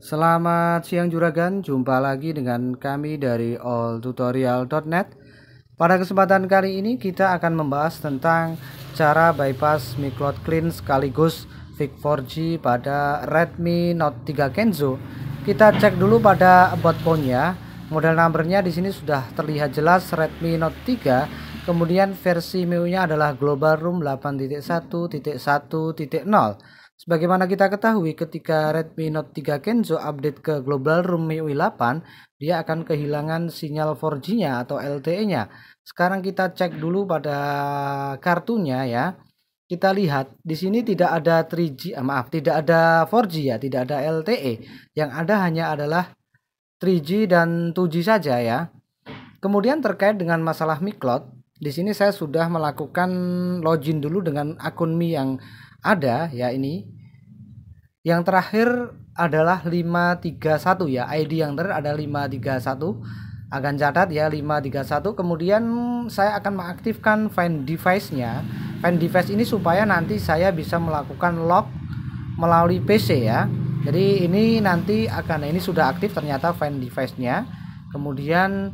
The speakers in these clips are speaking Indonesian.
Selamat siang Juragan, jumpa lagi dengan kami dari alltutorial.net. Pada kesempatan kali ini kita akan membahas tentang cara bypass micloud clean sekaligus VIC 4G pada Redmi Note 3 Kenzo. Kita cek dulu pada about phone-nya. Model numbernya di sini sudah terlihat jelas Redmi Note 3. Kemudian versi MIUI-nya adalah Global Room 8.1.1.0. Sebagaimana kita ketahui ketika Redmi Note 3 Kenzo update ke Global Room MIUI 8, dia akan kehilangan sinyal 4G-nya atau LTE-nya. Sekarang kita cek dulu pada kartunya ya. Kita lihat di sini tidak ada 3G, ah, maaf, tidak ada 4G ya, tidak ada LTE. Yang ada hanya adalah 3G dan 2G saja ya. Kemudian terkait dengan masalah Mi Cloud, di sini saya sudah melakukan login dulu dengan akun Mi yang ada ya ini. Yang terakhir adalah 531 ya. ID yang terakhir ada 531 akan catat ya 531 kemudian saya akan mengaktifkan find device nya find device ini supaya nanti saya bisa melakukan log melalui PC ya. Jadi ini nanti akan ini sudah aktif ternyata find device nya kemudian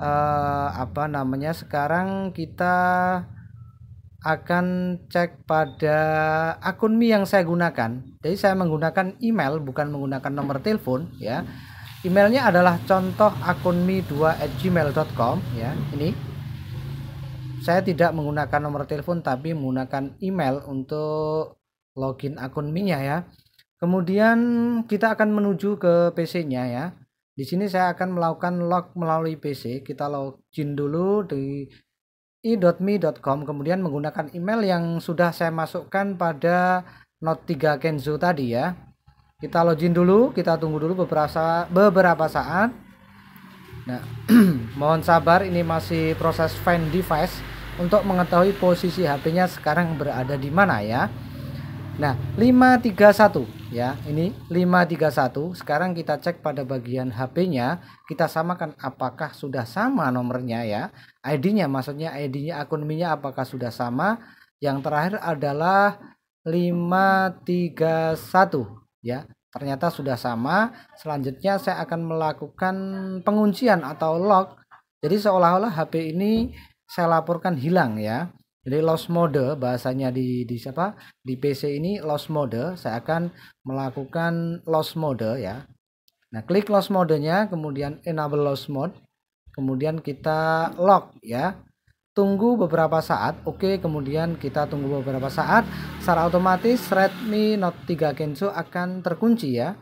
eh, apa namanya sekarang kita akan cek pada akun Mi yang saya gunakan. Jadi saya menggunakan email bukan menggunakan nomor telepon ya. Emailnya adalah contoh akun mi 2 gmail.com ya. Ini saya tidak menggunakan nomor telepon tapi menggunakan email untuk login akun Mi-nya ya. Kemudian kita akan menuju ke PC-nya ya. Di sini saya akan melakukan log melalui PC. Kita login dulu di i.me.com kemudian menggunakan email yang sudah saya masukkan pada Note 3 Kenzo tadi ya. Kita login dulu, kita tunggu dulu beberapa beberapa saat. Nah, mohon sabar ini masih proses find device untuk mengetahui posisi HP-nya sekarang berada di mana ya. Nah, 531 ya ini 531 sekarang kita cek pada bagian HP-nya kita samakan apakah sudah sama nomornya ya. ID-nya maksudnya ID-nya akun Mi-nya apakah sudah sama. Yang terakhir adalah 531 ya ternyata sudah sama. Selanjutnya saya akan melakukan penguncian atau lock. Jadi seolah-olah HP ini saya laporkan hilang ya jadi lost mode bahasanya di di siapa? Di PC ini lost mode. Saya akan melakukan lost mode ya. Nah, klik lost modenya, kemudian enable lost mode. Kemudian kita lock ya. Tunggu beberapa saat. Oke, kemudian kita tunggu beberapa saat. Secara otomatis Redmi Note 3 Kenzo akan terkunci ya.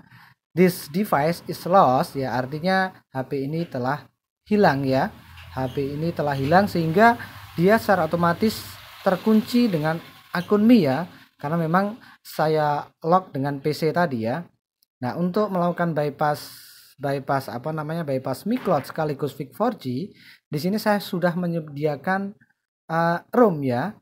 This device is lost ya, artinya HP ini telah hilang ya. HP ini telah hilang sehingga dia secara otomatis terkunci dengan akun Mi ya karena memang saya log dengan PC tadi ya. Nah, untuk melakukan bypass bypass apa namanya bypass Mi Cloud sekaligus VIC 4G, di sini saya sudah menyediakan uh, ROM ya.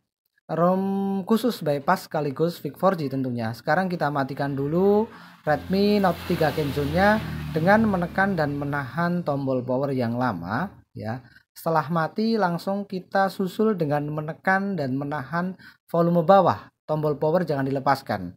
ROM khusus bypass sekaligus VIC 4G tentunya. Sekarang kita matikan dulu Redmi Note 3 Kenzo-nya dengan menekan dan menahan tombol power yang lama ya. Setelah mati langsung kita susul dengan menekan dan menahan volume bawah. Tombol power jangan dilepaskan.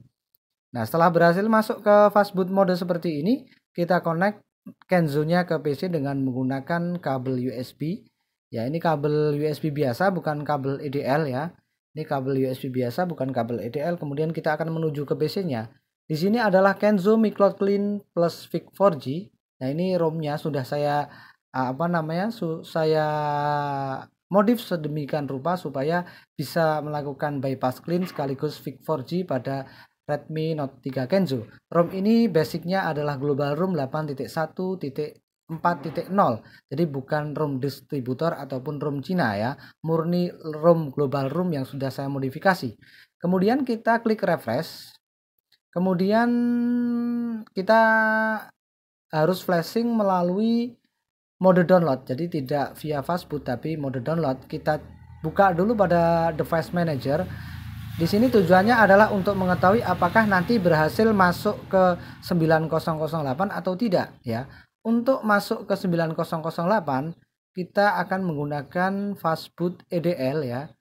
Nah setelah berhasil masuk ke fastboot mode seperti ini, kita connect Kenzo-nya ke PC dengan menggunakan kabel USB. Ya ini kabel USB biasa bukan kabel EDL ya. Ini kabel USB biasa bukan kabel EDL. Kemudian kita akan menuju ke PC-nya. Di sini adalah Kenzo Mi Cloud Clean plus VIC 4G. Nah ini ROM-nya sudah saya apa namanya saya modif sedemikian rupa supaya bisa melakukan bypass clean sekaligus VIC 4G pada Redmi Note 3 Kenzo. ROM ini basicnya adalah Global ROM 8.1.4.0 jadi bukan ROM distributor ataupun ROM Cina ya murni ROM Global ROM yang sudah saya modifikasi. Kemudian kita klik refresh. Kemudian kita harus flashing melalui mode download. Jadi tidak via fastboot tapi mode download. Kita buka dulu pada device manager. Di sini tujuannya adalah untuk mengetahui apakah nanti berhasil masuk ke 9008 atau tidak ya. Untuk masuk ke 9008 kita akan menggunakan fastboot EDL ya.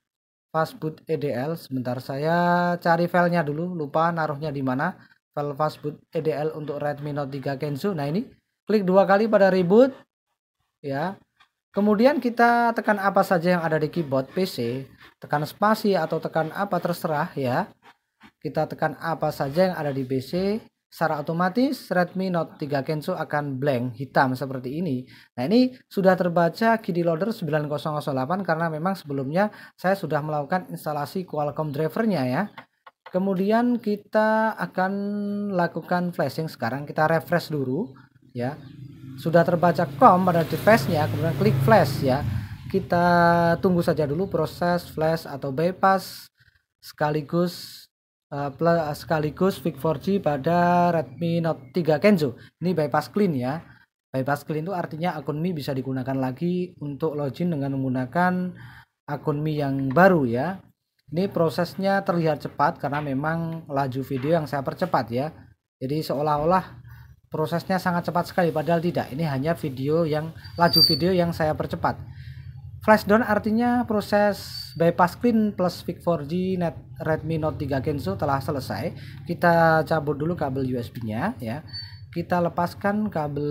Fastboot EDL sebentar saya cari filenya dulu. Lupa naruhnya di mana. File fastboot EDL untuk Redmi Note 3 Kenzo nah ini klik dua kali pada reboot ya kemudian kita tekan apa saja yang ada di keyboard PC tekan spasi atau tekan apa terserah ya kita tekan apa saja yang ada di PC secara otomatis Redmi Note 3 Kenzo akan blank hitam seperti ini. Nah, ini sudah terbaca KD Loader 9008 karena memang sebelumnya saya sudah melakukan instalasi Qualcomm drivernya ya. Kemudian kita akan lakukan flashing sekarang kita refresh dulu ya. Sudah terbaca COM pada device-nya, kemudian klik flash ya. Kita tunggu saja dulu proses flash atau bypass sekaligus uh, sekaligus VIC 4G pada Redmi Note 3 Kenzo. Ini bypass clean ya. Bypass clean itu artinya akun Mi bisa digunakan lagi untuk login dengan menggunakan akun Mi yang baru ya. Ini prosesnya terlihat cepat karena memang laju video yang saya percepat ya. Jadi seolah-olah prosesnya sangat cepat sekali padahal tidak. Ini hanya video yang laju video yang saya percepat. Flashdown artinya proses bypass clean plus VIC 4G net Redmi Note 3 Kenzo telah selesai. Kita cabut dulu kabel USB-nya ya. Kita lepaskan kabel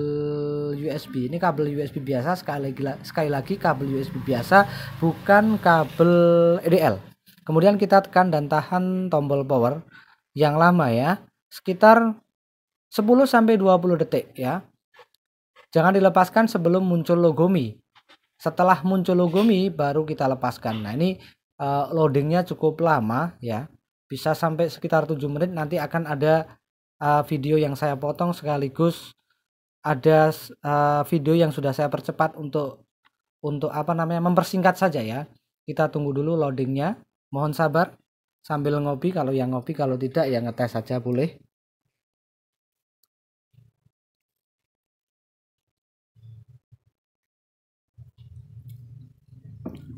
USB. Ini kabel USB biasa sekali lagi sekali lagi kabel USB biasa bukan kabel EDL. Kemudian kita tekan dan tahan tombol power yang lama ya. Sekitar 10 sampai 20 detik ya. Jangan dilepaskan sebelum muncul logo Mi setelah muncul logo Mi baru kita lepaskan. Nah ini uh, loadingnya cukup lama ya. Bisa sampai sekitar 7 menit nanti akan ada uh, video yang saya potong sekaligus ada uh, video yang sudah saya percepat untuk untuk apa namanya mempersingkat saja ya. Kita tunggu dulu loadingnya. Mohon sabar sambil ngopi. Kalau yang ngopi kalau tidak ya ngetes saja boleh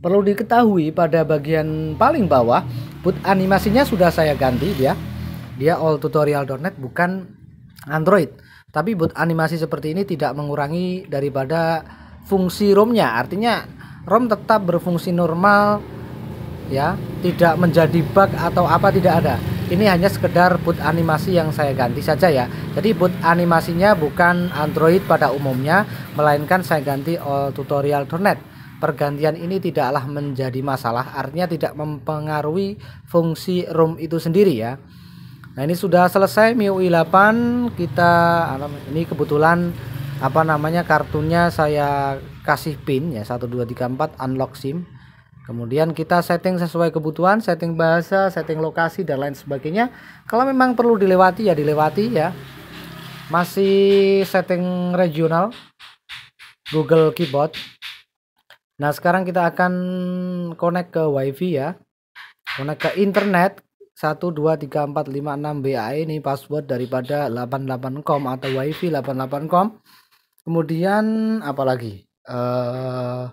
Perlu diketahui pada bagian paling bawah boot animasinya sudah saya ganti dia. Dia alltutorial.net bukan Android. Tapi boot animasi seperti ini tidak mengurangi daripada fungsi ROM-nya. Artinya ROM tetap berfungsi normal ya, tidak menjadi bug atau apa tidak ada. Ini hanya sekedar boot animasi yang saya ganti saja ya. Jadi boot animasinya bukan Android pada umumnya, melainkan saya ganti alltutorial.net pergantian ini tidaklah menjadi masalah artinya tidak mempengaruhi fungsi ROM itu sendiri ya. Nah ini sudah selesai MIUI 8 kita ini kebetulan apa namanya kartunya saya kasih pin ya 1234 unlock SIM. Kemudian kita setting sesuai kebutuhan setting bahasa setting lokasi dan lain sebagainya. Kalau memang perlu dilewati ya dilewati ya. Masih setting regional Google Keyboard Nah, sekarang kita akan connect ke WiFi ya. Connect ke internet 123456 BA ini password daripada 88com atau WiFi 88com. Kemudian apa lagi? Uh,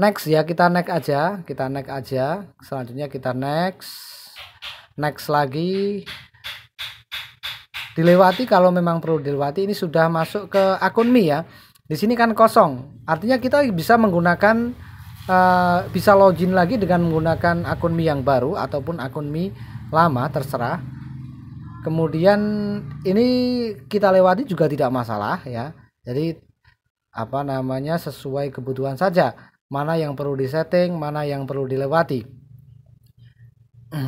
next ya, kita next aja, kita next aja. Selanjutnya kita next. Next lagi dilewati kalau memang perlu dilewati ini sudah masuk ke akun Mi ya di sini kan kosong. Artinya kita bisa menggunakan uh, bisa login lagi dengan menggunakan akun Mi yang baru ataupun akun Mi lama terserah. Kemudian ini kita lewati juga tidak masalah ya. Jadi apa namanya sesuai kebutuhan saja. Mana yang perlu disetting mana yang perlu dilewati.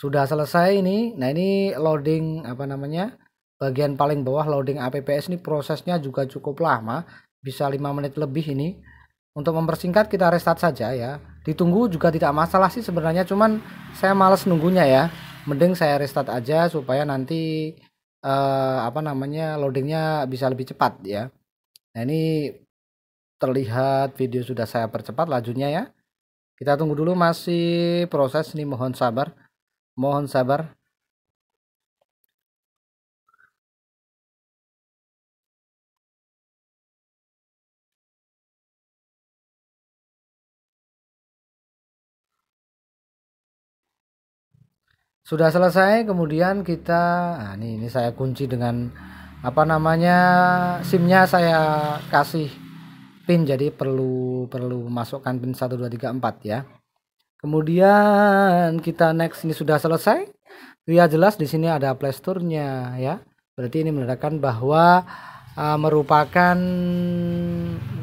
Sudah selesai ini. Nah ini loading apa namanya bagian paling bawah loading apps ini prosesnya juga cukup lama bisa lima menit lebih ini. Untuk mempersingkat kita restart saja ya. Ditunggu juga tidak masalah sih sebenarnya cuman saya males nunggunya ya. Mending saya restart aja supaya nanti eh, apa namanya loadingnya bisa lebih cepat ya. Nah ini terlihat video sudah saya percepat lajunya ya. Kita tunggu dulu masih proses ini mohon sabar. Mohon sabar sudah selesai kemudian kita nah ini ini saya kunci dengan apa namanya simnya saya kasih pin jadi perlu perlu masukkan pin 1234 ya kemudian kita next ini sudah selesai Ya jelas di sini ada Play Store-nya ya. Berarti ini menandakan bahwa uh, merupakan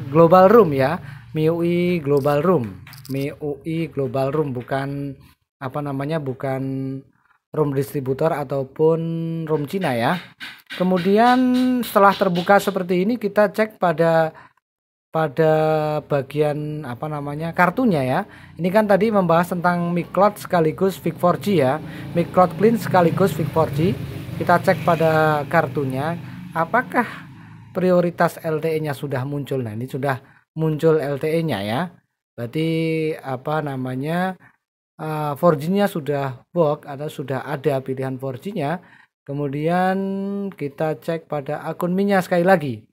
global room ya. MIUI Global Room. MIUI Global Room bukan apa namanya bukan room distributor ataupun room Cina ya. Kemudian setelah terbuka seperti ini kita cek pada pada bagian apa namanya kartunya ya. Ini kan tadi membahas tentang Micloud sekaligus Vic 4G ya. Micloud Clean sekaligus Vic 4G. Kita cek pada kartunya apakah prioritas LTE-nya sudah muncul. Nah, ini sudah muncul LTE-nya ya. Berarti apa namanya? Uh, 4G-nya sudah work atau sudah ada pilihan 4G-nya. Kemudian kita cek pada akun Mi-nya sekali lagi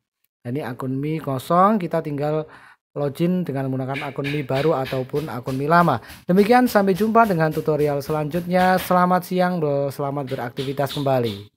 ini akun Mi kosong, kita tinggal login dengan menggunakan akun Mi baru ataupun akun Mi lama. Demikian sampai jumpa dengan tutorial selanjutnya. Selamat siang. Selamat beraktivitas kembali.